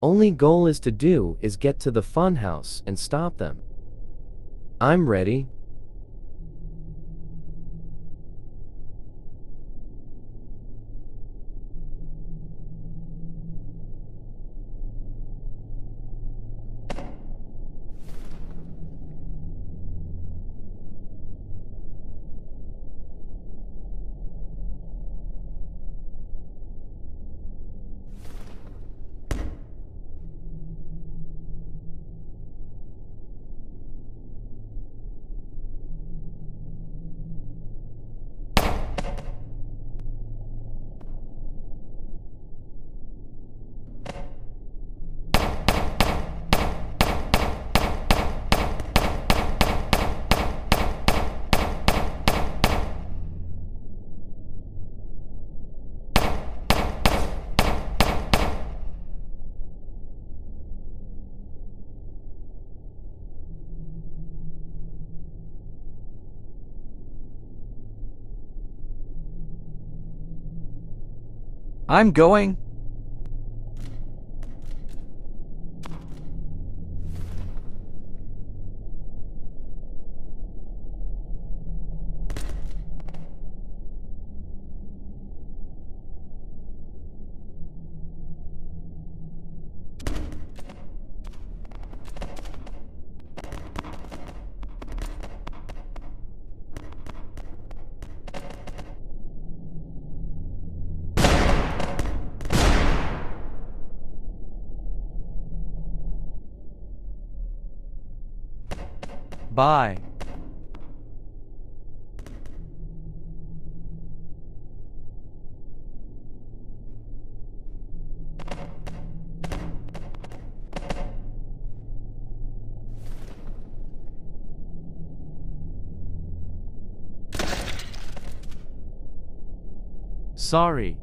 Only goal is to do is get to the funhouse and stop them. I'm ready. I'm going. Bye. Sorry.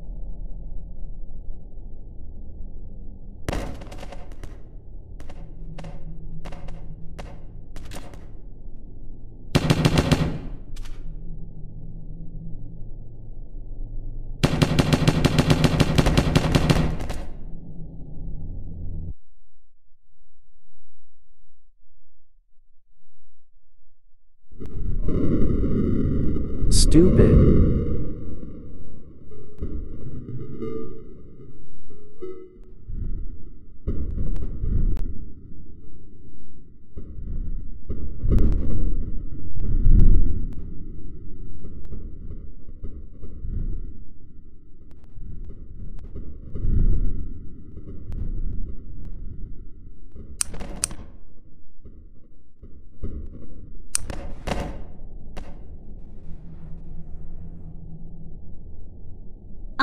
Stupid.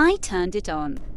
I turned it on.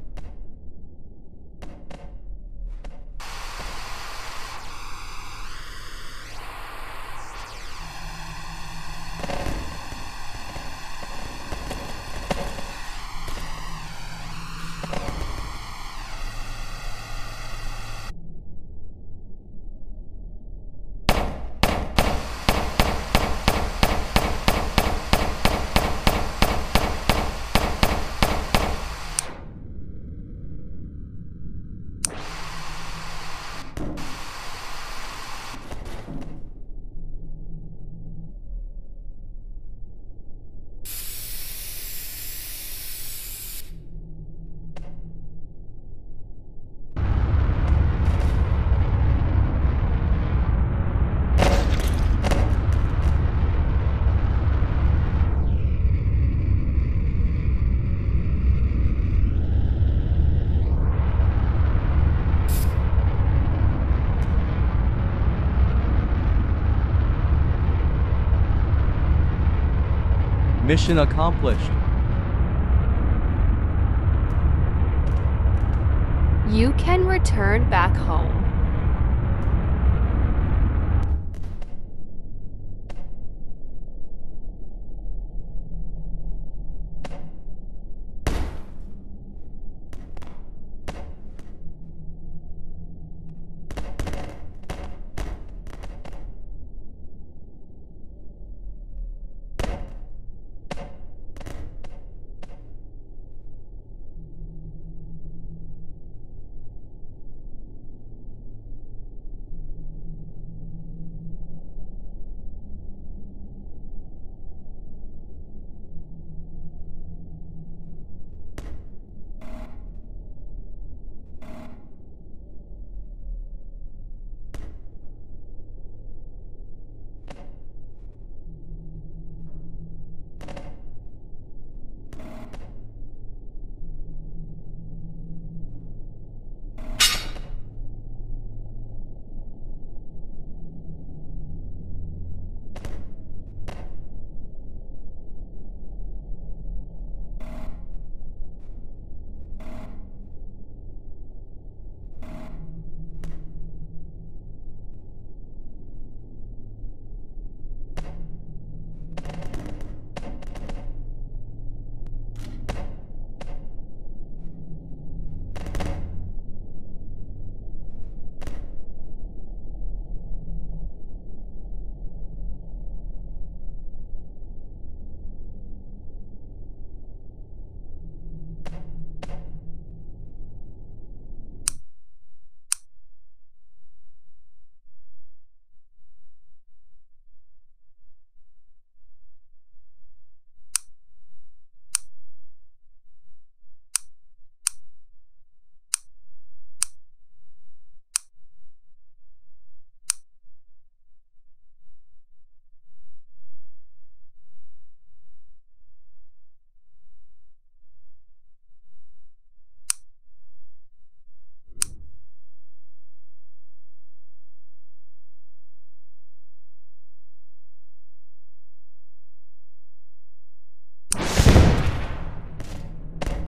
Mission accomplished. You can return back home.